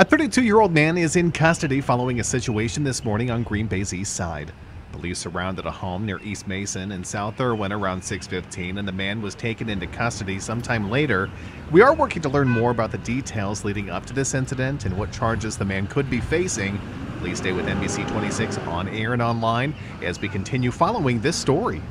A 32 year old man is in custody following a situation this morning on Green Bay's east side. Police surrounded a home near East Mason and South Irwin around 6:15 and the man was taken into custody sometime later. We are working to learn more about the details leading up to this incident and what charges the man could be facing. Please stay with NBC 26 on air and online as we continue following this story.